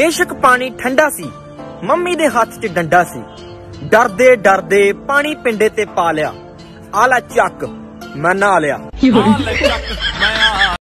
ਬੇਸ਼ੱਕ ਪਾਣੀ ਠੰਡਾ ਸੀ ਮੰਮੀ ਦੇ ਹੱਥ 'ਚ ਡੰਡਾ ਸੀ। ਡਰਦੇ ਡਰਦੇ ਪਾਣੀ ਪਿੰਡੇ ਤੇ ਪਾ ਲਿਆ। ਆਲਾ ਚੱਕ ਮੈਂ ਨਹਾ ਲਿਆ। ਆ ਚੱਕ ਮੈਂ ਆ